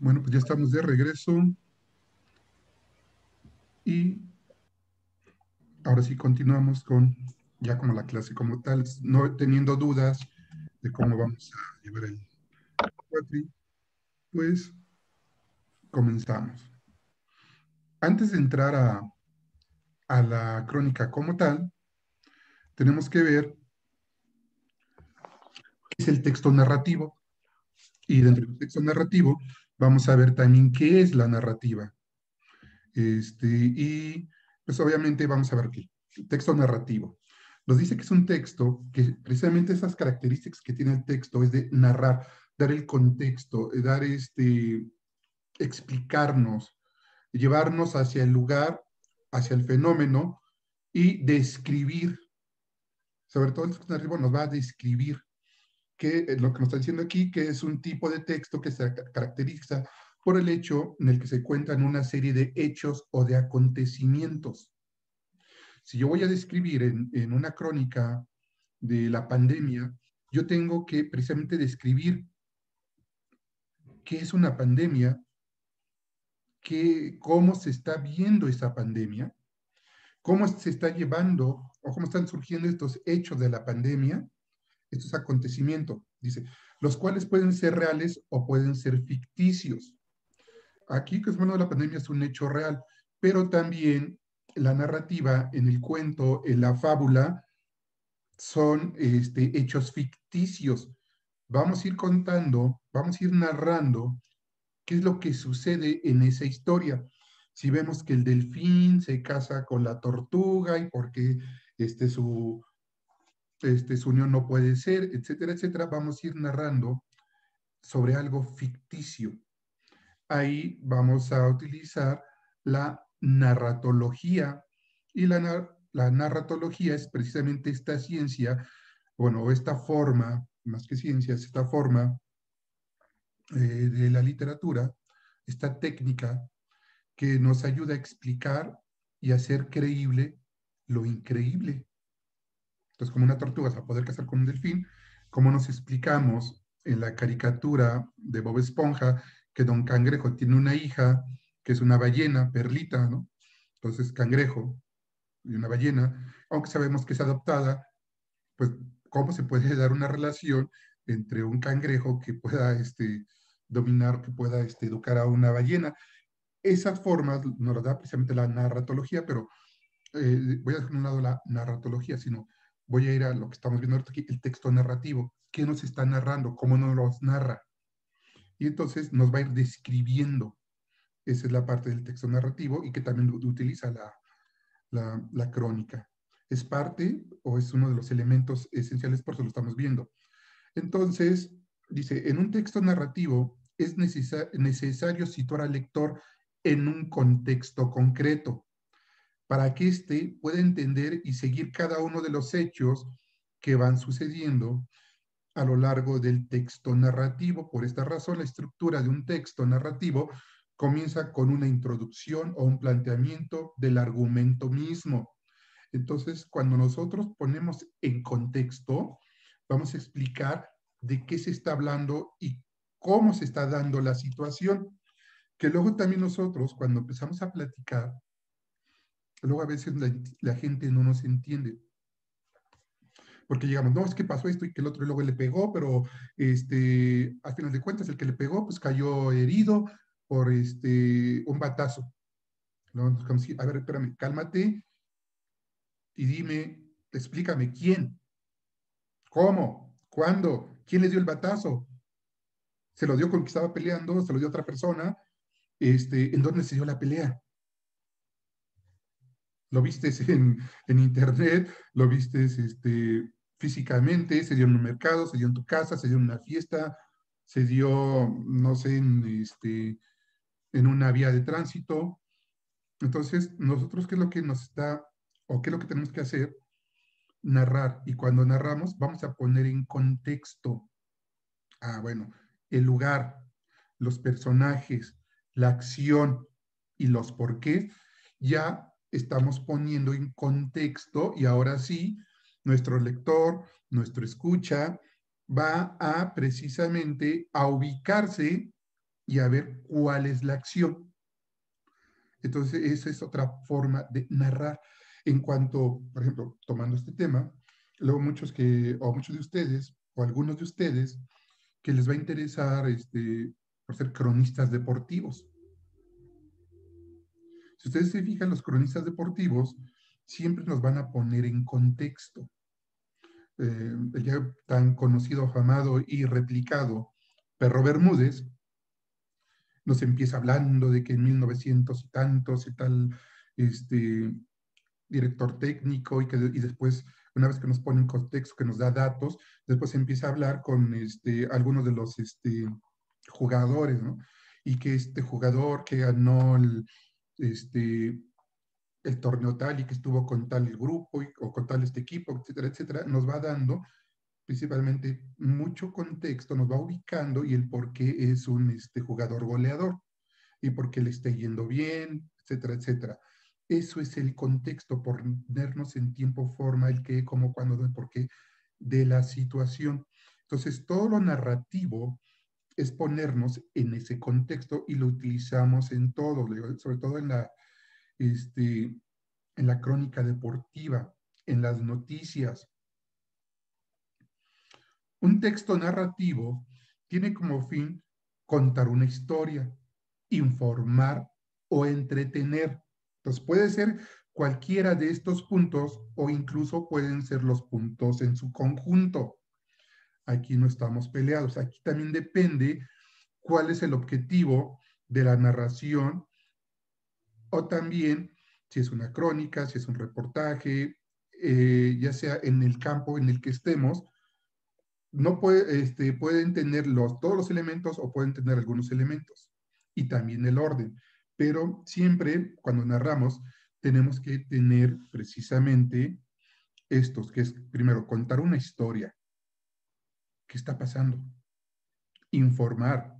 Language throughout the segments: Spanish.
Bueno, pues ya estamos de regreso. Y ahora sí continuamos con ya como la clase como tal, no teniendo dudas de cómo vamos a llevar el cuatri, pues comenzamos. Antes de entrar a, a la crónica como tal, tenemos que ver qué es el texto narrativo. Y dentro del texto narrativo vamos a ver también qué es la narrativa. Este, y pues obviamente vamos a ver aquí, texto narrativo. Nos dice que es un texto que precisamente esas características que tiene el texto es de narrar, dar el contexto, eh, dar este, explicarnos, llevarnos hacia el lugar, hacia el fenómeno y describir. Sobre todo el texto narrativo nos va a describir que eh, lo que nos está diciendo aquí, que es un tipo de texto que se caracteriza por el hecho en el que se cuentan una serie de hechos o de acontecimientos. Si yo voy a describir en, una crónica de la pandemia, yo tengo que precisamente describir qué es una pandemia, qué, cómo se está viendo esa pandemia, cómo se está llevando o cómo están surgiendo estos hechos de la pandemia, estos acontecimientos, dice, los cuales pueden ser reales o pueden ser ficticios. Aquí, que es bueno, la pandemia es un hecho real, pero también la narrativa en el cuento, en la fábula, son este, hechos ficticios. Vamos a ir contando, vamos a ir narrando qué es lo que sucede en esa historia. Si vemos que el delfín se casa con la tortuga y porque este, su, este, su unión no puede ser, etcétera, etcétera, vamos a ir narrando sobre algo ficticio ahí vamos a utilizar la narratología y la, la narratología es precisamente esta ciencia, bueno, esta forma, más que ciencia, es esta forma eh, de la literatura, esta técnica que nos ayuda a explicar y hacer creíble lo increíble. Entonces, como una tortuga se va a poder casar con un delfín, como nos explicamos en la caricatura de Bob Esponja, que don Cangrejo tiene una hija que es una ballena, perlita, ¿no? Entonces, Cangrejo y una ballena, aunque sabemos que es adoptada, pues, ¿cómo se puede dar una relación entre un cangrejo que pueda este, dominar, que pueda este, educar a una ballena? Esas formas nos las da precisamente la narratología, pero eh, voy a dejar a un lado la narratología, sino voy a ir a lo que estamos viendo ahorita aquí, el texto narrativo. ¿Qué nos está narrando? ¿Cómo nos los narra? y entonces nos va a ir describiendo. Esa es la parte del texto narrativo y que también utiliza la, la, crónica. Es parte o es uno de los elementos esenciales, por eso lo estamos viendo. Entonces, dice, en un texto narrativo es necesario situar al lector en un contexto concreto para que éste pueda entender y seguir cada uno de los hechos que van sucediendo a lo largo del texto narrativo. Por esta razón, la estructura de un texto narrativo comienza con una introducción o un planteamiento del argumento mismo. Entonces, cuando nosotros ponemos en contexto, vamos a explicar de qué se está hablando y cómo se está dando la situación. Que luego también nosotros, cuando empezamos a platicar, luego a veces la, gente no nos entiende porque llegamos, no, es que pasó esto y que el otro luego le pegó, pero este, al final de cuentas el que le pegó pues cayó herido por este, un batazo. A ver, espérame, cálmate y dime, explícame, ¿quién? ¿Cómo? ¿Cuándo? ¿Quién le dio el batazo? ¿Se lo dio con que estaba peleando? ¿Se lo dio a otra persona? Este, ¿En dónde se dio la pelea? ¿Lo viste en, en internet? ¿Lo viste este, físicamente, se dio en un mercado, se dio en tu casa, se dio en una fiesta, se dio, no sé, en, este, en una vía de tránsito. Entonces, nosotros, ¿qué es lo que nos está, o qué es lo que tenemos que hacer? Narrar. Y cuando narramos, vamos a poner en contexto, ah, bueno, el lugar, los personajes, la acción y los por qué, ya estamos poniendo en contexto y ahora sí nuestro lector, nuestro escucha, va a precisamente a ubicarse y a ver cuál es la acción. Entonces, esa es otra forma de narrar. En cuanto, por ejemplo, tomando este tema, luego muchos que, o muchos de ustedes, o algunos de ustedes, que les va a interesar este, por ser cronistas deportivos. Si ustedes se fijan, los cronistas deportivos siempre nos van a poner en contexto. Eh, el ya tan conocido, afamado y replicado Perro Bermúdez nos empieza hablando de que en 1900 y tantos y tal, este, director técnico y que y después, una vez que nos pone en contexto, que nos da datos, después empieza a hablar con este, algunos de los este, jugadores, ¿no? Y que este jugador que ganó el, este, el torneo tal y que estuvo con tal grupo o con tal este equipo, etcétera, etcétera, nos va dando principalmente mucho contexto, nos va ubicando y el por qué es un este, jugador goleador y por qué le está yendo bien, etcétera, etcétera. Eso es el contexto, ponernos en tiempo, forma, el qué, cómo, cuándo, el por qué de la situación. Entonces, todo lo narrativo es ponernos en ese contexto y lo utilizamos en todo, sobre todo en la, este, en la crónica deportiva, en las noticias, un texto narrativo tiene como fin contar una historia, informar o entretener. Entonces puede ser cualquiera de estos puntos o incluso pueden ser los puntos en su conjunto. Aquí no estamos peleados. Aquí también depende cuál es el objetivo de la narración o también si es una crónica, si es un reportaje, eh, ya sea en el campo en el que estemos, no puede, este, pueden tener los, todos los elementos o pueden tener algunos elementos y también el orden. Pero siempre cuando narramos tenemos que tener precisamente estos, que es primero contar una historia. ¿Qué está pasando? Informar.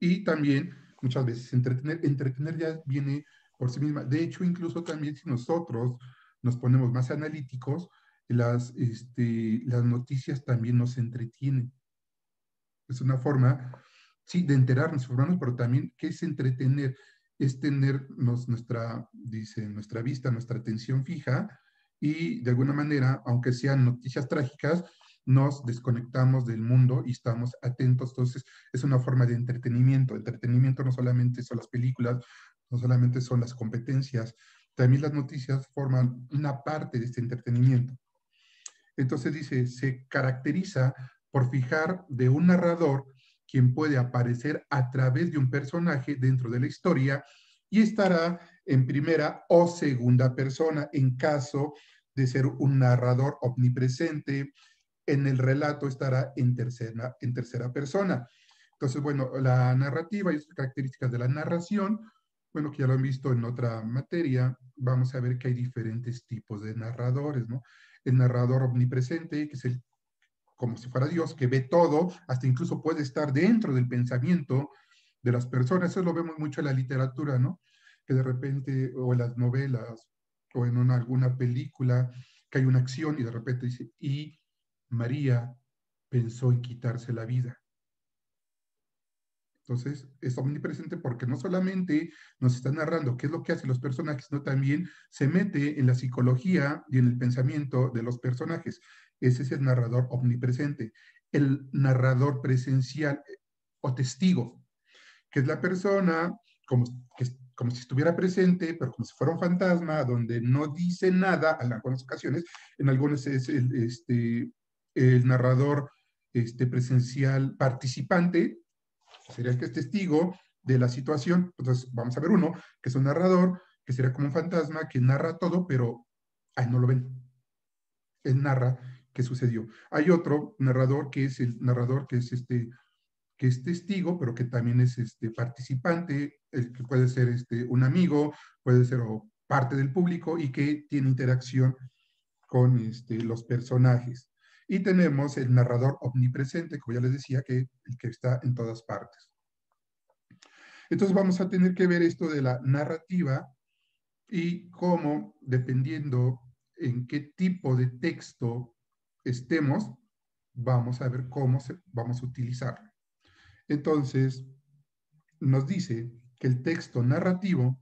Y también muchas veces entretener. Entretener ya viene por sí misma. De hecho, incluso también si nosotros nos ponemos más analíticos, las, este, las noticias también nos entretienen. Es una forma, sí, de enterarnos, informarnos, pero también, ¿qué es entretener? Es tenernos nuestra, dice, nuestra vista, nuestra atención fija y de alguna manera, aunque sean noticias trágicas, nos desconectamos del mundo y estamos atentos. Entonces, es una forma de entretenimiento. Entretenimiento no solamente son las películas, no solamente son las competencias, también las noticias forman una parte de este entretenimiento. Entonces dice, se caracteriza por fijar de un narrador quien puede aparecer a través de un personaje dentro de la historia y estará en primera o segunda persona en caso de ser un narrador omnipresente. En el relato estará en tercera, en tercera persona. Entonces, bueno, la narrativa y las características de la narración, bueno, que ya lo han visto en otra materia, vamos a ver que hay diferentes tipos de narradores, ¿no? el narrador omnipresente, que es el, como si fuera Dios, que ve todo, hasta incluso puede estar dentro del pensamiento de las personas. Eso lo vemos mucho en la literatura, ¿no? Que de repente, o en las novelas, o en alguna película, que hay una acción y de repente dice, y María pensó en quitarse la vida. Entonces, es omnipresente porque no solamente nos está narrando qué es lo que hacen los personajes, sino también se mete en la psicología y en el pensamiento de los personajes. Ese es el narrador omnipresente. El narrador presencial o testigo, que es la persona como, como si estuviera presente, pero como si fuera un fantasma, donde no dice nada, en algunas ocasiones, en algunas es el, este, el narrador este, presencial participante, sería el que es testigo de la situación. Entonces, vamos a ver uno, que es un narrador, que sería como un fantasma que narra todo, pero ahí no lo ven. Él narra qué sucedió. Hay otro narrador que es el narrador que es este que es testigo, pero que también es este participante, el que puede ser este un amigo, puede ser parte del público y que tiene interacción con este, los personajes. Y tenemos el narrador omnipresente, como ya les decía, que, que está en todas partes. Entonces vamos a tener que ver esto de la narrativa y cómo, dependiendo en qué tipo de texto estemos, vamos a ver cómo se, vamos a utilizarlo. Entonces, nos dice que el texto narrativo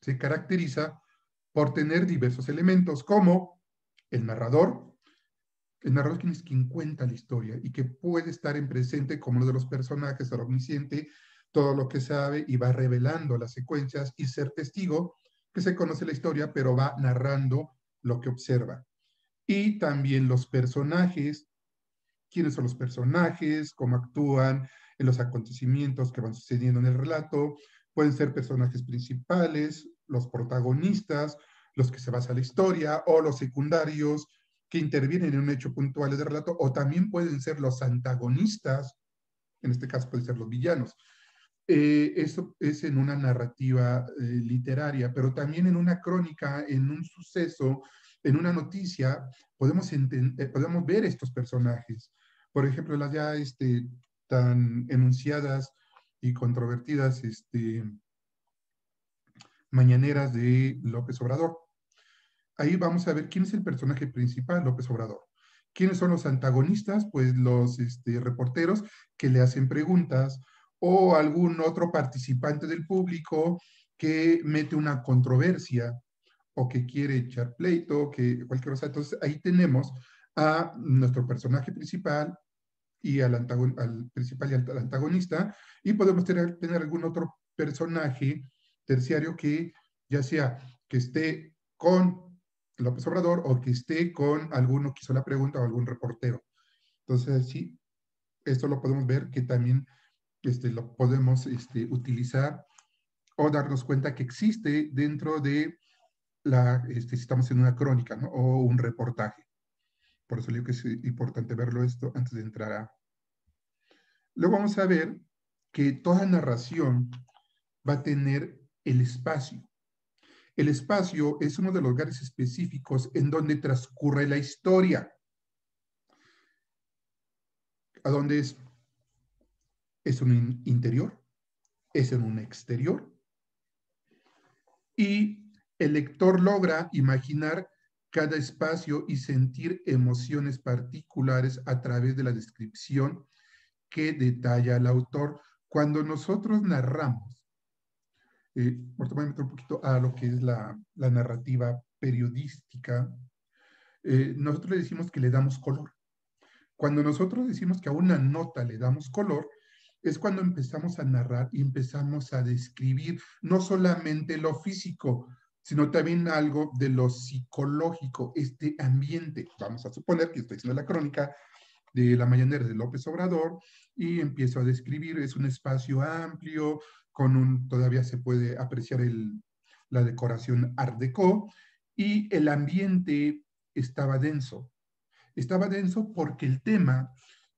se caracteriza por tener diversos elementos, como el narrador, el narrador quien es quien cuenta la historia y que puede estar en presente como uno de los personajes, el omnisciente, todo lo que sabe y va revelando las secuencias y ser testigo que se conoce la historia, pero va narrando lo que observa. Y también los personajes, quiénes son los personajes, cómo actúan en los acontecimientos que van sucediendo en el relato. Pueden ser personajes principales, los protagonistas, los que se basa la historia, o los secundarios que intervienen en un hecho puntual de relato, o también pueden ser los antagonistas, en este caso pueden ser los villanos. Eh, eso es en una narrativa eh, literaria, pero también en una crónica, en un suceso, en una noticia, podemos, eh, podemos ver estos personajes. Por ejemplo, las ya este, tan enunciadas y controvertidas este, mañaneras de López Obrador. Ahí vamos a ver quién es el personaje principal, López Obrador. ¿Quiénes son los antagonistas? Pues los este, reporteros que le hacen preguntas o algún otro participante del público que mete una controversia o que quiere echar pleito, que cualquier cosa. Entonces ahí tenemos a nuestro personaje principal y al, al principal y al antagonista, y podemos tener algún otro personaje terciario que ya sea que esté con López Obrador o que esté con alguno que hizo la pregunta o algún reportero. Entonces, sí, esto lo podemos ver que también este, lo podemos este, utilizar o darnos cuenta que existe dentro de la, este, si estamos en una crónica ¿no? o un reportaje. Por eso digo que es importante verlo esto antes de entrar a... Luego vamos a ver que toda narración va a tener el espacio. El espacio es uno de los lugares específicos en donde transcurre la historia. ¿A dónde es? ¿Es un interior? ¿Es en un exterior? Y el lector logra imaginar cada espacio y sentir emociones particulares a través de la descripción que detalla el autor. Cuando nosotros narramos, eh, ahorita voy a meter un poquito a lo que es la, narrativa periodística. Eh, nosotros le decimos que le damos color. Cuando nosotros decimos que a una nota le damos color, es cuando empezamos a narrar y empezamos a describir no solamente lo físico, sino también algo de lo psicológico, este ambiente. Vamos a suponer que estoy haciendo la crónica de la mañanera de López Obrador y empiezo a describir, es un espacio amplio, con un, todavía se puede apreciar la decoración Art Deco, y el ambiente estaba denso. Estaba denso porque el tema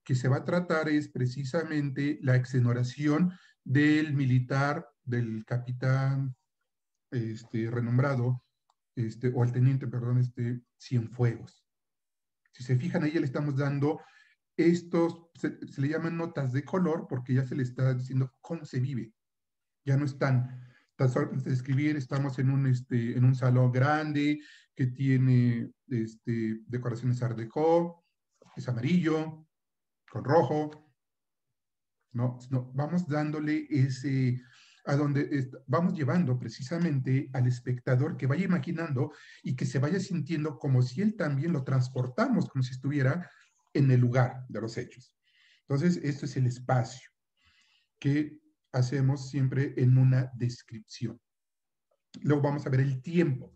que se va a tratar es precisamente la exenoración del militar, del capitán este, renombrado, este, o al teniente, perdón, este, Cienfuegos. Si se fijan, ahí le estamos dando estos, se, le llaman notas de color porque ya se le está diciendo cómo se vive ya no están tan de escribir, estamos en un, este, en un salón grande que tiene este, decoraciones art deco, es amarillo, con rojo, ¿no? no vamos dándole ese, a donde vamos llevando precisamente al espectador que vaya imaginando y que se vaya sintiendo como si él también lo transportamos, como si estuviera en el lugar de los hechos. Entonces, esto es el espacio que hacemos siempre en una descripción. Luego vamos a ver el tiempo.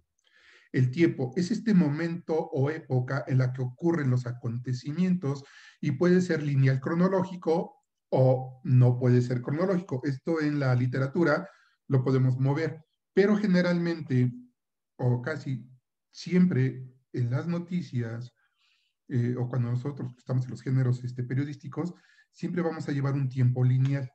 El tiempo es este momento o época en la que ocurren los acontecimientos y puede ser lineal cronológico o no puede ser cronológico. Esto en la literatura lo podemos mover, pero generalmente o casi siempre en las noticias eh, o cuando nosotros estamos en los géneros este, periodísticos, siempre vamos a llevar un tiempo lineal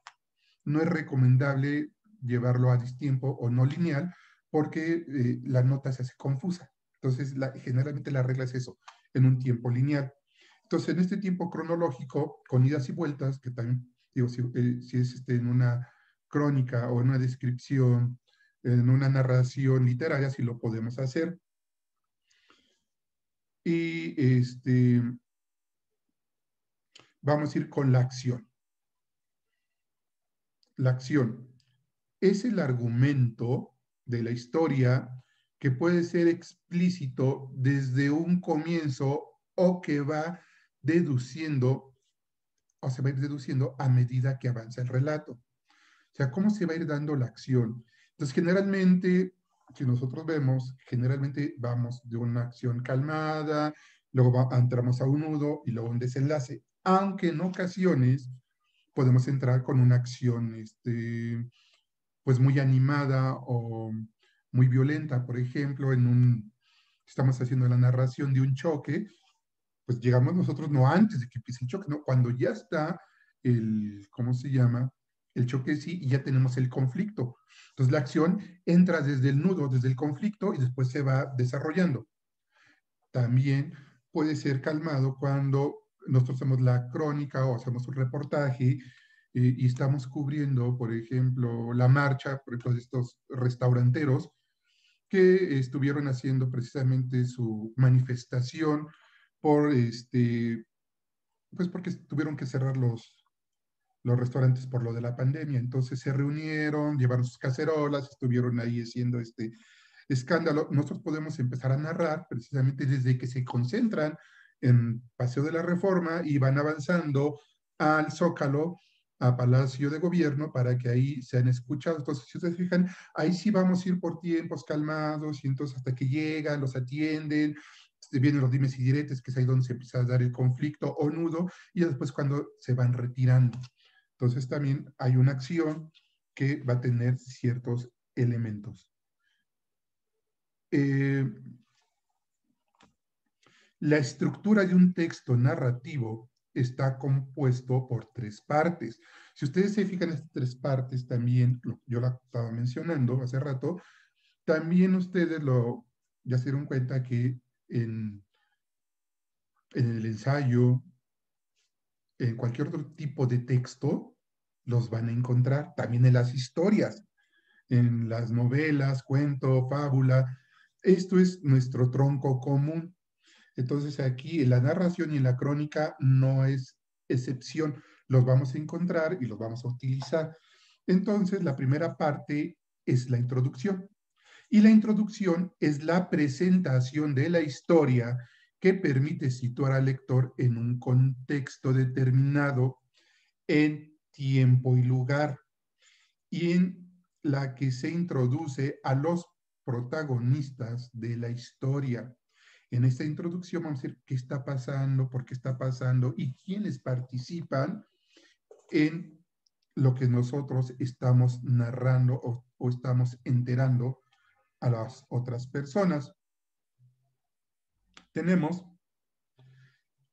no es recomendable llevarlo a distiempo o no lineal porque eh, la nota se hace confusa. Entonces, generalmente la regla es eso, en un tiempo lineal. Entonces, en este tiempo cronológico, con idas y vueltas, que también, digo, si, eh, es este, en una crónica o en una descripción, en una narración literaria, si lo podemos hacer. Y este, vamos a ir con la acción. La acción es el argumento de la historia que puede ser explícito desde un comienzo o que va deduciendo o se va a ir deduciendo a medida que avanza el relato. O sea, cómo se va a ir dando la acción. Entonces, generalmente, si nosotros vemos, generalmente vamos de una acción calmada, luego entramos a un nudo y luego un desenlace, aunque en ocasiones podemos entrar con una acción este, pues muy animada o muy violenta. Por ejemplo, en un, estamos haciendo la narración de un choque, pues llegamos nosotros no antes de que empiece el choque, no, cuando ya está el, ¿cómo se llama? El choque sí y ya tenemos el conflicto. Entonces la acción entra desde el nudo, desde el conflicto y después se va desarrollando. También puede ser calmado cuando nosotros hacemos la crónica o hacemos un reportaje eh, y estamos cubriendo, por ejemplo, la marcha, por ejemplo, de estos restauranteros que estuvieron haciendo precisamente su manifestación por este, pues porque tuvieron que cerrar los, los restaurantes por lo de la pandemia. Entonces se reunieron, llevaron sus cacerolas, estuvieron ahí haciendo este escándalo. Nosotros podemos empezar a narrar precisamente desde que se concentran en Paseo de la Reforma y van avanzando al Zócalo a Palacio de Gobierno para que ahí sean escuchados. Entonces, si ustedes fijan, ahí sí vamos a ir por tiempos calmados y entonces hasta que llegan, los atienden, vienen los dimes y diretes, que es ahí donde se empieza a dar el conflicto o nudo, y después cuando se van retirando. Entonces también hay una acción que va a tener ciertos elementos. Eh, la estructura de un texto narrativo está compuesto por tres partes. Si ustedes se fijan en estas tres partes, también, yo la estaba mencionando hace rato, también ustedes lo, ya se dieron cuenta que en, en el ensayo, en cualquier otro tipo de texto, los van a encontrar, también en las historias, en las novelas, cuento, fábula. Esto es nuestro tronco común. Entonces aquí en la narración y en la crónica no es excepción. Los vamos a encontrar y los vamos a utilizar. Entonces la primera parte es la introducción. Y la introducción es la presentación de la historia que permite situar al lector en un contexto determinado, en tiempo y lugar, y en la que se introduce a los protagonistas de la historia. En esta introducción vamos a decir qué está pasando, por qué está pasando y quiénes participan en lo que nosotros estamos narrando o, estamos enterando a las otras personas. Tenemos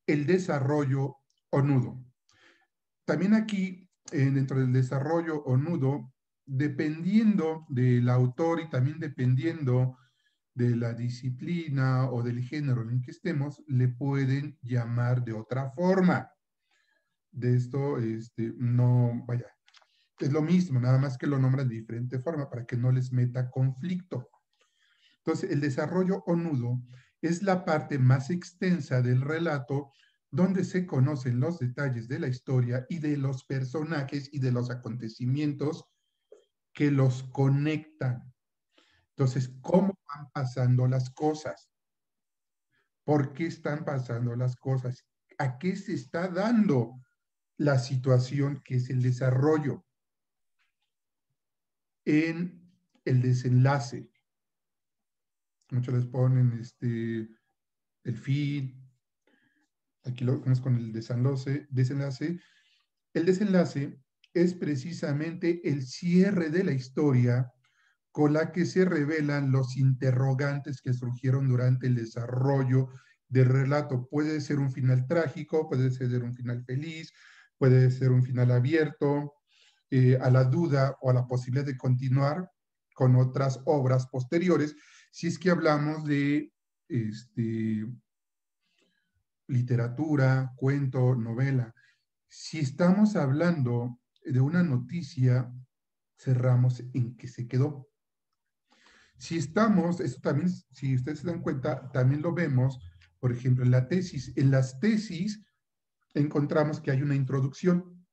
el desarrollo o nudo. También aquí, dentro del desarrollo o nudo, dependiendo del autor y también dependiendo de la disciplina o del género en que estemos, le pueden llamar de otra forma. De esto, este, no, vaya, es lo mismo, nada más que lo nombran de diferente forma para que no les meta conflicto. Entonces, el desarrollo o nudo es la parte más extensa del relato donde se conocen los detalles de la historia y de los personajes y de los acontecimientos que los conectan. Entonces, ¿cómo van pasando las cosas? ¿Por qué están pasando las cosas? ¿A qué se está dando la situación que es el desarrollo? En el desenlace. Muchos les ponen este, el fin. Aquí lo vemos con el desenlace. desenlace. El desenlace es precisamente el cierre de la historia con la que se revelan los interrogantes que surgieron durante el desarrollo del relato. Puede ser un final trágico, puede ser un final feliz, puede ser un final abierto eh, a la duda o a la posibilidad de continuar con otras obras posteriores, si es que hablamos de este, literatura, cuento, novela. Si estamos hablando de una noticia, cerramos en que se quedó. Si estamos, esto también, si ustedes se dan cuenta, también lo vemos, por ejemplo, en la tesis. En las tesis encontramos que hay una introducción.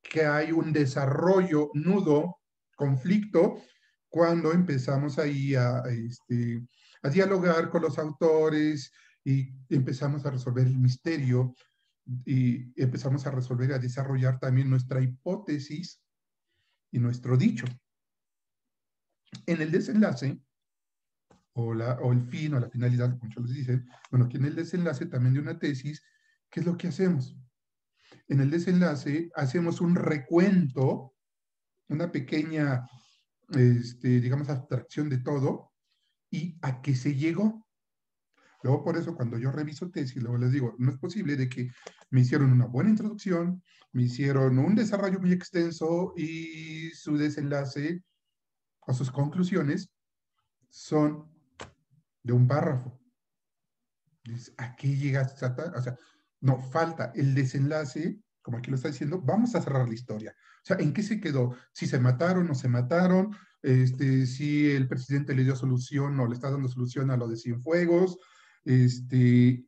que hay un desarrollo, nudo, conflicto, cuando empezamos ahí a, este, a dialogar con los autores y empezamos a resolver el misterio y empezamos a resolver, a desarrollar también nuestra hipótesis y nuestro dicho. En el desenlace, o, la, o el fin o la finalidad, como les dicen, bueno, que en el desenlace también de una tesis, ¿qué es lo que hacemos? En el desenlace hacemos un recuento, una pequeña, este, digamos, abstracción de todo y a qué se llegó. Luego, por eso, cuando yo reviso tesis, luego les digo, no es posible de que me hicieron una buena introducción, me hicieron un desarrollo muy extenso y su desenlace o sus conclusiones son de un párrafo. ¿A qué? O sea, no, falta el desenlace, como aquí lo está diciendo, vamos a cerrar la historia. O sea, ¿en qué se quedó? Si se mataron, no se mataron, este, si el presidente le dio solución o le está dando solución a lo de Cienfuegos, este,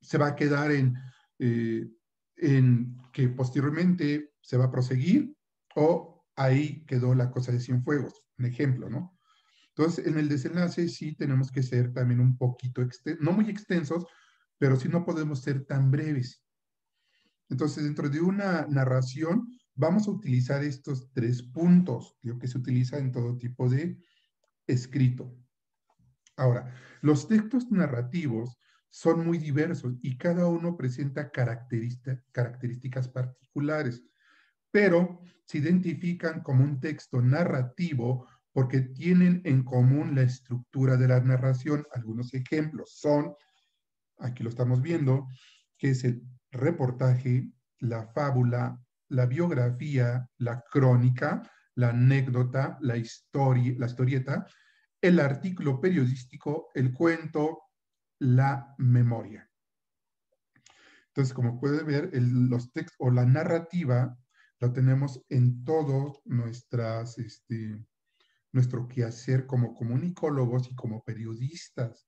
se va a quedar en, eh, en que posteriormente se va a proseguir o ahí quedó la cosa de Cienfuegos, un ejemplo, ¿no? Entonces, en el desenlace sí tenemos que ser también un poquito, no muy extensos, pero sí no podemos ser tan breves. Entonces, dentro de una narración, vamos a utilizar estos tres puntos, lo que se utiliza en todo tipo de escrito. Ahora, los textos narrativos son muy diversos y cada uno presenta características particulares, pero se identifican como un texto narrativo porque tienen en común la estructura de la narración. Algunos ejemplos son, aquí lo estamos viendo, que es el reportaje, la fábula, la biografía, la crónica, la anécdota, la historia, la historieta, el artículo periodístico, el cuento, la memoria. Entonces, como puede ver, los textos o la narrativa lo tenemos en todo nuestras, este, nuestro quehacer como comunicólogos y como periodistas.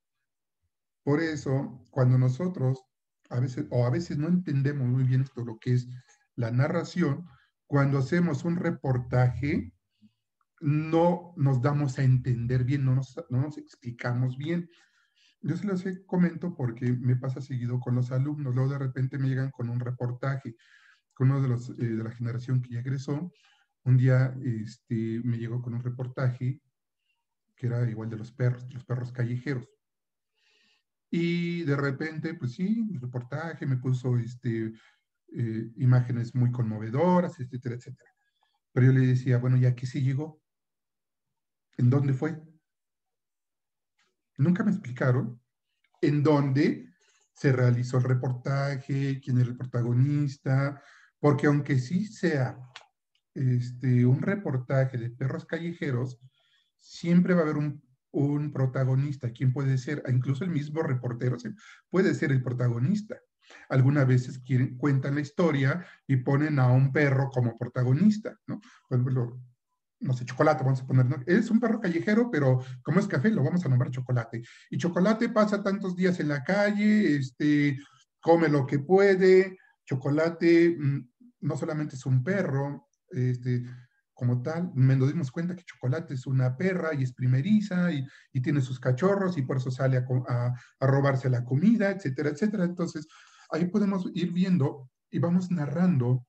Por eso, cuando nosotros a veces, o a veces no entendemos muy bien esto, lo que es la narración, cuando hacemos un reportaje, no nos damos a entender bien, no nos, no nos explicamos bien. Yo se los comento porque me pasa seguido con los alumnos, luego de repente me llegan con un reportaje, con uno de los eh, de la generación que ya egresó, un día este, me llegó con un reportaje que era igual de los perros, los perros callejeros. Y de repente, pues sí, el reportaje me puso este, eh, imágenes muy conmovedoras, etcétera, etcétera. Pero yo le decía, bueno, ¿ya qué se llegó? ¿En dónde fue? Nunca me explicaron en dónde se realizó el reportaje, quién era el protagonista, porque aunque sí sea este, un reportaje de perros callejeros, siempre va a haber un, protagonista. ¿Quién puede ser? Ah, incluso el mismo reportero puede ser el protagonista. Algunas veces quieren, cuentan la historia y ponen a un perro como protagonista, ¿no? Por ejemplo, no sé, chocolate, vamos a poner, es un perro callejero, pero como es café, lo vamos a nombrar chocolate. Y chocolate pasa tantos días en la calle, este, come lo que puede, chocolate mm, no solamente es un perro, este, como tal, nos dimos cuenta que Chocolate es una perra y es primeriza y, tiene sus cachorros y por eso sale a, robarse la comida, etcétera, etcétera. Entonces, ahí podemos ir viendo y vamos narrando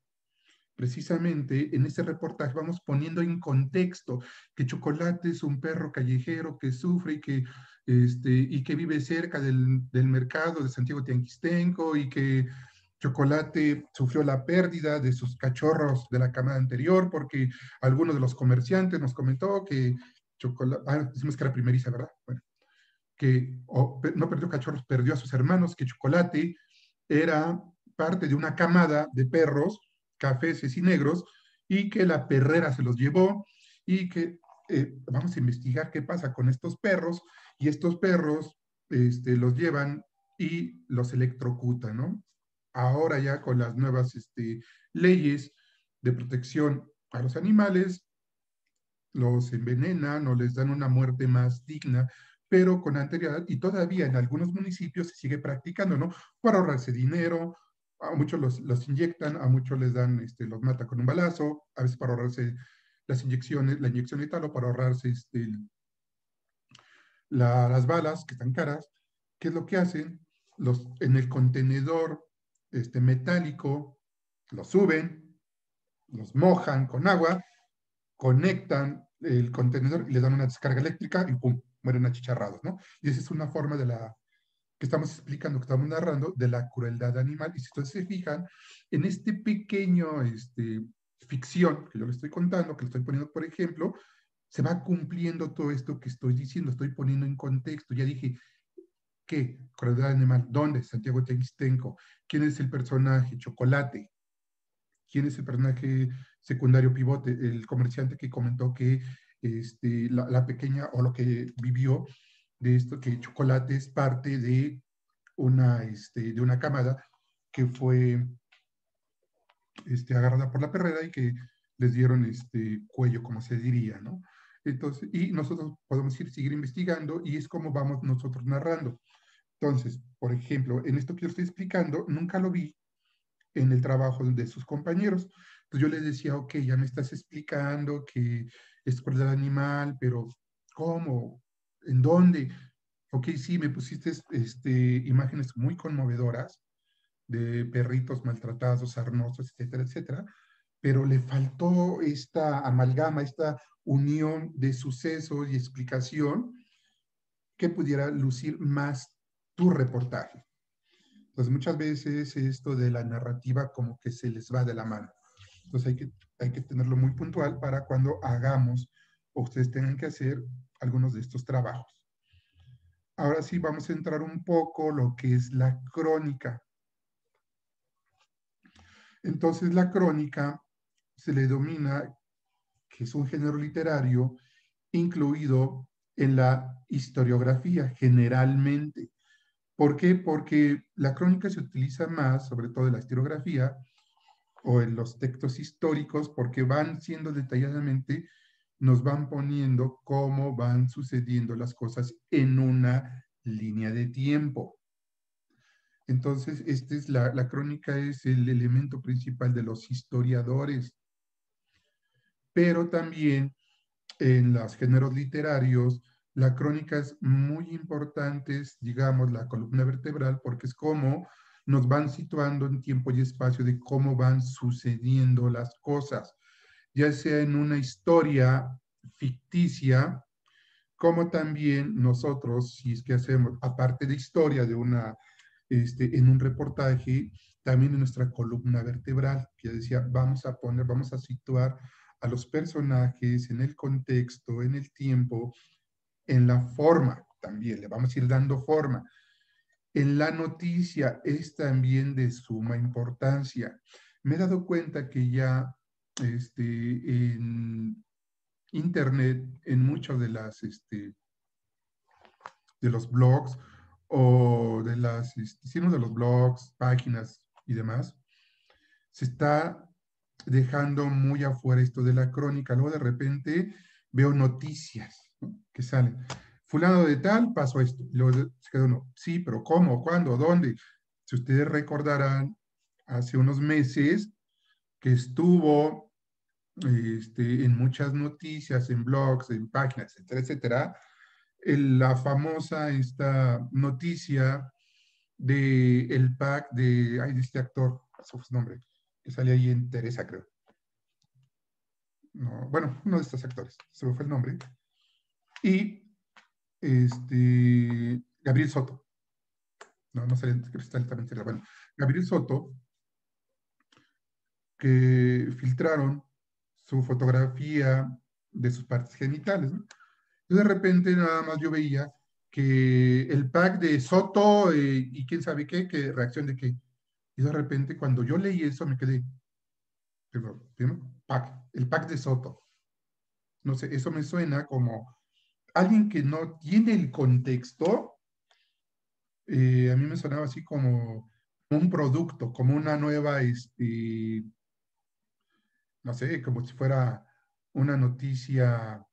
precisamente en ese reportaje, vamos poniendo en contexto que Chocolate es un perro callejero que sufre y que, este, y que vive cerca del, del mercado de Santiago Tianquistenco y que Chocolate sufrió la pérdida de sus cachorros de la camada anterior porque alguno de los comerciantes nos comentó que Chocolate, ah, decimos que era primeriza, ¿verdad? Bueno, que no perdió cachorros, perdió a sus hermanos, que Chocolate era parte de una camada de perros, cafés y negros, y que la perrera se los llevó y que eh, vamos a investigar qué pasa con estos perros y estos perros este, los llevan y los electrocutan, ¿no? Ahora ya con las nuevas este, leyes de protección a los animales, los envenenan o les dan una muerte más digna, pero con anterioridad, y todavía en algunos municipios se sigue practicando, ¿no? Para ahorrarse dinero, a muchos los, inyectan, a muchos les dan, este, los mata con un balazo, a veces para ahorrarse las inyecciones, la inyección letal o para ahorrarse este, las balas que están caras. ¿Qué es lo que hacen? En el contenedor este, metálico, los suben, los mojan con agua, conectan el contenedor y le dan una descarga eléctrica y ¡pum! mueren achicharrados, ¿no? Y esa es una forma de la que estamos explicando, que estamos narrando, de la crueldad animal. Y si ustedes se fijan, en este pequeño este, ficción que yo le estoy contando, que le estoy poniendo por ejemplo, se va cumpliendo todo esto que estoy diciendo, estoy poniendo en contexto. Ya dije, ¿qué? Crueldad animal. ¿Dónde? Santiago Texistenco. ¿Quién es el personaje? Chocolate. ¿Quién es el personaje secundario pivote? El comerciante que comentó que este, la, pequeña o lo que vivió de esto, que Chocolate es parte de una, este, de una camada que fue este, agarrada por la perrera y que les dieron este cuello, como se diría, ¿no? Entonces, y nosotros podemos ir, seguir investigando y es como vamos nosotros narrando. Entonces, por ejemplo, en esto que yo estoy explicando, nunca lo vi en el trabajo de sus compañeros. Entonces yo les decía, ok, ya me estás explicando que es crueldad animal, pero ¿cómo? ¿En dónde? Ok, sí, me pusiste este, imágenes muy conmovedoras de perritos maltratados, sarnosos, etcétera, etcétera, pero le faltó esta amalgama, esta unión de sucesos y explicación que pudiera lucir más tu reportaje. Entonces, muchas veces esto de la narrativa como que se les va de la mano. Entonces, hay que, hay que tenerlo muy puntual para cuando hagamos o ustedes tengan que hacer algunos de estos trabajos. Ahora sí, vamos a entrar un poco lo que es la crónica. Entonces, la crónica se le domina que es un género literario incluido en la historiografía generalmente. ¿Por qué? Porque la crónica se utiliza más, sobre todo en la historiografía o en los textos históricos, porque van siendo detalladamente, nos van poniendo cómo van sucediendo las cosas en una línea de tiempo. Entonces, esta es la, la crónica es el elemento principal de los historiadores pero también en los géneros literarios, la crónica es muy importante, digamos, la columna vertebral, porque es como nos van situando en tiempo y espacio de cómo van sucediendo las cosas, ya sea en una historia ficticia, como también nosotros, si es que hacemos, aparte de historia de una, este, en un reportaje, también en nuestra columna vertebral, que decía, vamos a poner, vamos a situar a los personajes, en el contexto, en el tiempo, en la forma también, le vamos a ir dando forma. En la noticia es también de suma importancia. Me he dado cuenta que ya este, en Internet, en muchos de las, este, de los blogs o de las, este, de los blogs, páginas y demás, se está dejando muy afuera esto de la crónica. Luego de repente veo noticias que salen. Fulano de tal pasó esto. luego se queda uno, sí, pero ¿cómo? ¿Cuándo? ¿Dónde? Si ustedes recordarán, hace unos meses que estuvo este, en muchas noticias, en blogs, en páginas, etcétera, etcétera, la famosa esta noticia de el pack de, ay, de este actor, su nombre, que sale ahí en Teresa, creo. bueno, uno de estos actores, se me fue el nombre. Y este, Gabriel Soto. No, no sé, exactamente, bueno, Gabriel Soto, que filtraron su fotografía de sus partes genitales. ¿no? Y de repente nada más yo veía que el pack de Soto eh, y quién sabe qué, que reacción de que y de repente, cuando yo leí eso, me quedé, pack, el pack de Soto. No sé, eso me suena como alguien que no tiene el contexto. Eh, a mí me sonaba así como un producto, como una nueva, este, no sé, como si fuera una noticia,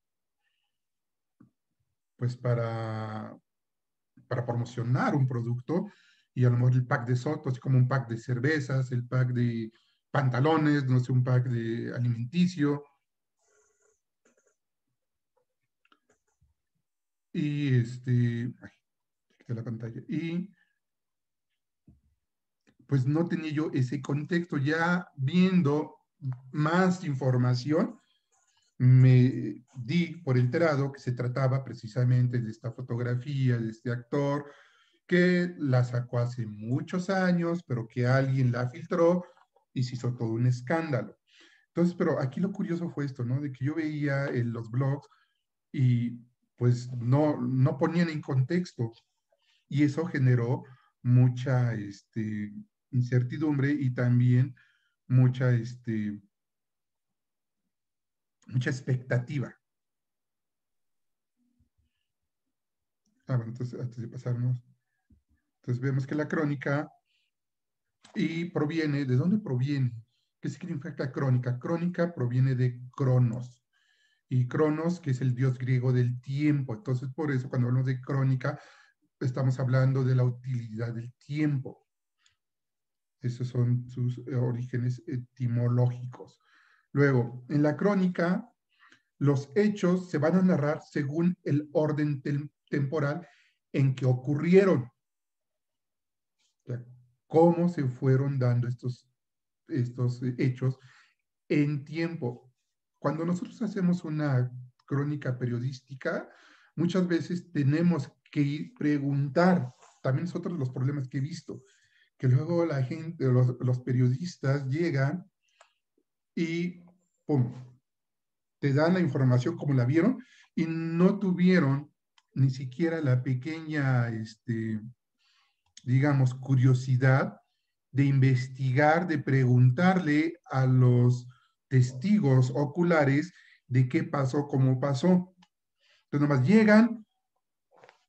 pues para, para promocionar un producto y a lo mejor el pack de Soto, así como un pack de cervezas, el pack de pantalones, no sé, un pack de alimenticio. Y este, ay, la pantalla. Y pues no tenía yo ese contexto. Ya viendo más información, me di por enterado que se trataba precisamente de esta fotografía, de este actor, que la sacó hace muchos años, pero que alguien la filtró y se hizo todo un escándalo. Entonces, pero aquí lo curioso fue esto, ¿no? De que yo veía en los blogs y pues no, no ponían en contexto y eso generó mucha este, incertidumbre y también mucha, este, mucha expectativa. Ah, bueno, entonces, antes de pasarnos, entonces vemos que la crónica y proviene, ¿de dónde proviene? ¿Qué significa crónica? Crónica proviene de Cronos. Y Cronos, que es el dios griego del tiempo. Entonces, por eso, cuando hablamos de crónica, estamos hablando de la utilidad del tiempo. Esos son sus orígenes etimológicos. Luego, en la crónica, los hechos se van a narrar según el orden temporal en que ocurrieron cómo se fueron dando estos, estos hechos en tiempo. Cuando nosotros hacemos una crónica periodística, muchas veces tenemos que preguntar, también es otro de los problemas que he visto, que luego la gente, los, los periodistas llegan y, ¡pum!, te dan la información como la vieron y no tuvieron ni siquiera la pequeña, este, digamos, curiosidad de investigar, de preguntarle a los testigos oculares de qué pasó, cómo pasó. Entonces, nomás llegan,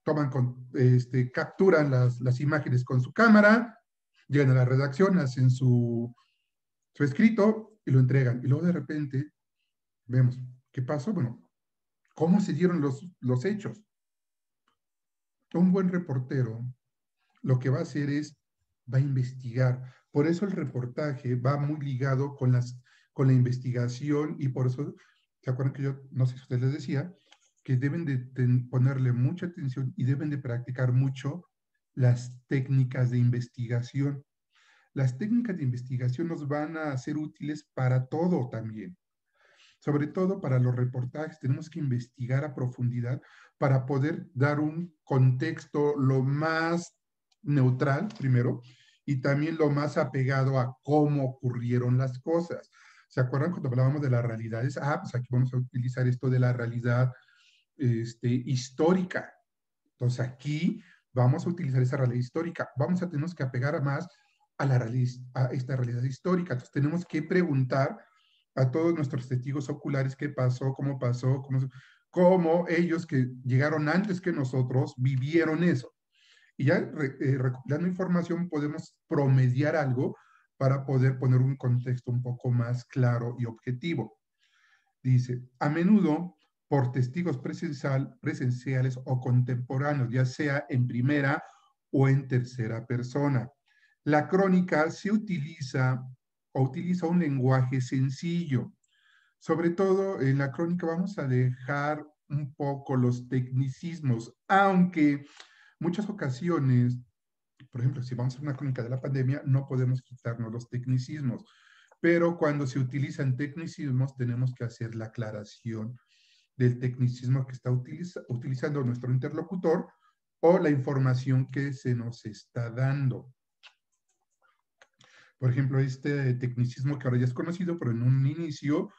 toman con, este, capturan las, las, imágenes con su cámara, llegan a la redacción, hacen su, su escrito y lo entregan. Y luego de repente vemos, ¿qué pasó? Bueno, ¿cómo se dieron los, los hechos? Un buen reportero lo que va a hacer es, va a investigar. Por eso el reportaje va muy ligado con, las, con la investigación y por eso, ¿se acuerdan que yo, no sé si usted les decía, que deben de ponerle mucha atención y deben de practicar mucho las técnicas de investigación. Las técnicas de investigación nos van a ser útiles para todo también. Sobre todo para los reportajes, tenemos que investigar a profundidad para poder dar un contexto lo más neutral, primero, y también lo más apegado a cómo ocurrieron las cosas. ¿Se acuerdan cuando hablábamos de las realidades? Ah, pues aquí vamos a utilizar esto de la realidad este, histórica. Entonces aquí vamos a utilizar esa realidad histórica. Vamos a tener que apegar más a, la a esta realidad histórica. Entonces tenemos que preguntar a todos nuestros testigos oculares qué pasó, cómo pasó, cómo ellos que llegaron antes que nosotros vivieron eso. Y ya eh, recopilando información podemos promediar algo para poder poner un contexto un poco más claro y objetivo. Dice, a menudo por testigos presencial, presenciales o contemporáneos, ya sea en primera o en tercera persona. La crónica se utiliza o utiliza un lenguaje sencillo. Sobre todo en la crónica vamos a dejar un poco los tecnicismos, aunque muchas ocasiones, por ejemplo, si vamos a una crónica de la pandemia, no podemos quitarnos los tecnicismos, pero cuando se utilizan tecnicismos tenemos que hacer la aclaración del tecnicismo que está utilizando nuestro interlocutor o la información que se nos está dando. Por ejemplo, este tecnicismo que ahora ya es conocido, pero en un inicio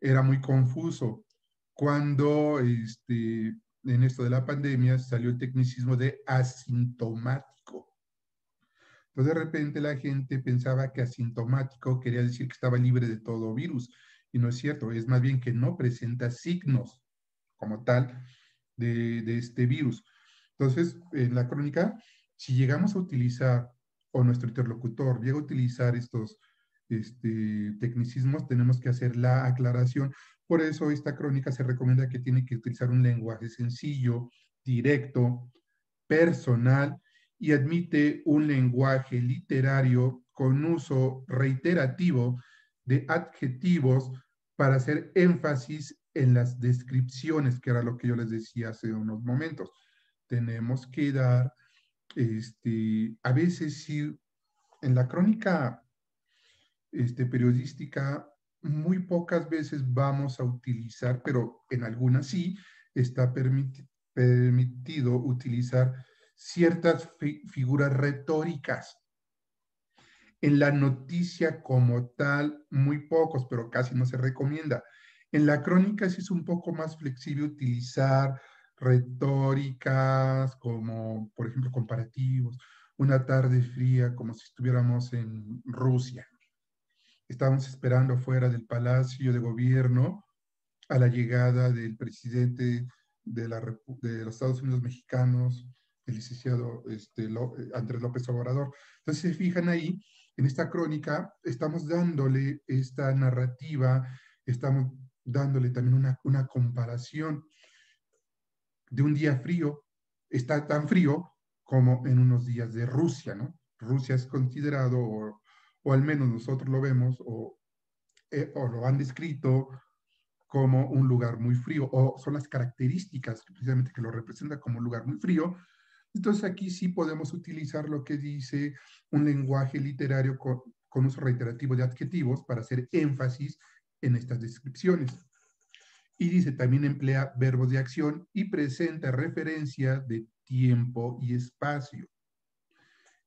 era muy confuso. Cuando este, en esto de la pandemia salió el tecnicismo de asintomático. Entonces de repente la gente pensaba que asintomático quería decir que estaba libre de todo virus y no es cierto, es más bien que no presenta signos como tal de, de este virus. Entonces, en la crónica, si llegamos a utilizar o nuestro interlocutor llega a utilizar estos este, tecnicismos, tenemos que hacer la aclaración por eso esta crónica se recomienda que tiene que utilizar un lenguaje sencillo, directo, personal y admite un lenguaje literario con uso reiterativo de adjetivos para hacer énfasis en las descripciones, que era lo que yo les decía hace unos momentos. Tenemos que dar, este, a veces sí, en la crónica este, periodística, muy pocas veces vamos a utilizar, pero en algunas sí, está permitido utilizar ciertas figuras retóricas. En la noticia como tal, muy pocos, pero casi no se recomienda. En la crónica sí es un poco más flexible utilizar retóricas como, por ejemplo, comparativos. Una tarde fría, como si estuviéramos en Rusia. Estábamos esperando fuera del Palacio de Gobierno a la llegada del presidente de, de los Estados Unidos mexicanos, el licenciado este, Andrés López Obrador. Entonces, se fijan ahí, en esta crónica, estamos dándole esta narrativa, estamos dándole también una, una comparación de un día frío, está tan frío como en unos días de Rusia, ¿no? Rusia es considerado, o, o al menos nosotros lo vemos, o, eh, o, lo han descrito como un lugar muy frío, o son las características precisamente que lo representan como un lugar muy frío. Entonces aquí sí podemos utilizar lo que dice un lenguaje literario con, con uso reiterativo de adjetivos para hacer énfasis en estas descripciones. Y dice, también emplea verbos de acción y presenta referencia de tiempo y espacio.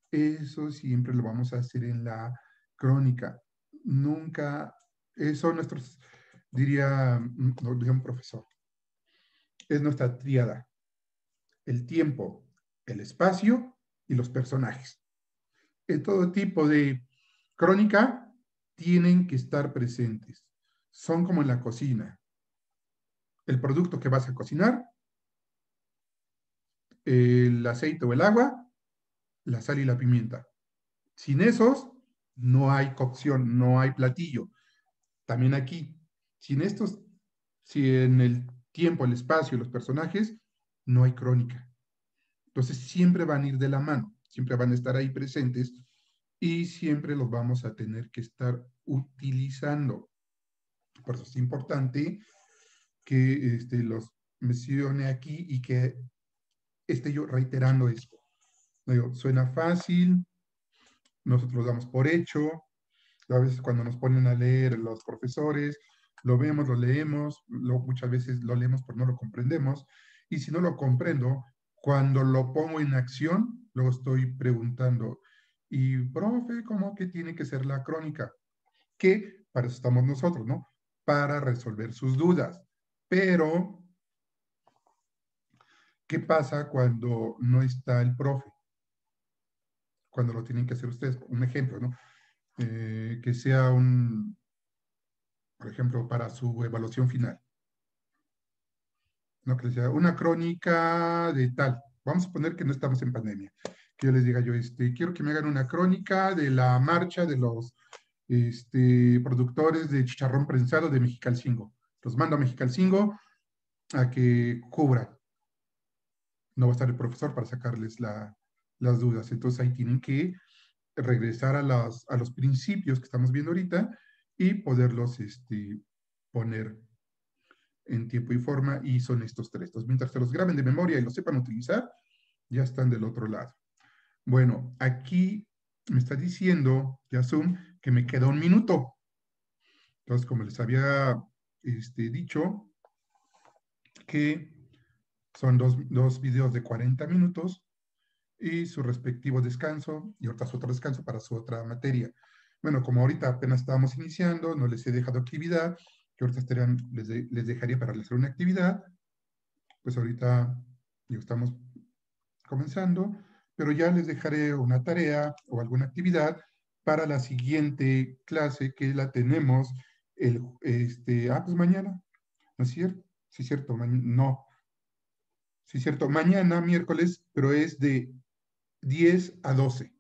Eso siempre lo vamos a hacer en la crónica. Nunca, eso nuestros, diría, diría un profesor, es nuestra triada. El tiempo, el espacio y los personajes. En todo tipo de crónica tienen que estar presentes son como en la cocina. El producto que vas a cocinar, el aceite o el agua, la sal y la pimienta. Sin esos, no hay cocción, no hay platillo. También aquí, sin estos, si en el tiempo, el espacio, los personajes, no hay crónica. Entonces siempre van a ir de la mano, siempre van a estar ahí presentes y siempre los vamos a tener que estar utilizando. Por eso es importante que este, los mencione aquí y que esté yo reiterando esto. suena fácil, nosotros damos por hecho, a veces cuando nos ponen a leer los profesores, lo vemos, lo leemos, muchas veces lo leemos pero no lo comprendemos, y si no lo comprendo, cuando lo pongo en acción, luego estoy preguntando, y profe, ¿cómo que tiene que ser la crónica? Que para eso estamos nosotros, ¿no? para resolver sus dudas. Pero, ¿qué pasa cuando no está el profe? Cuando lo tienen que hacer ustedes. Un ejemplo, ¿no? Eh, que sea un, por ejemplo, para su evaluación final. No, que sea una crónica de tal. Vamos a poner que no estamos en pandemia. Que yo les diga yo, este, quiero que me hagan una crónica de la marcha de los este, productores de chicharrón prensado de Mexicalcingo. Los mando a Mexicalcingo a que cubran. No va a estar el profesor para sacarles las dudas. Entonces ahí tienen que regresar a, a los principios que estamos viendo ahorita y poderlos este, poner en tiempo y forma y son estos tres. Entonces, mientras se los graben de memoria y los sepan utilizar, ya están del otro lado. Bueno, aquí me está diciendo ya Zoom que me queda un minuto. Entonces, como les había este, dicho, que son dos, dos videos de 40 minutos y su respectivo descanso y ahorita su otro descanso para su otra materia. Bueno, como ahorita apenas estábamos iniciando, no les he dejado actividad, que ahorita estarían, les, les dejaría para realizar una actividad, pues ahorita ya estamos comenzando, pero ya les dejaré una tarea o alguna actividad para la siguiente clase que la tenemos el, este, ah, pues mañana, ¿no es cierto? Sí, cierto, no. Sí, cierto, mañana, miércoles, pero es de 10 a 12.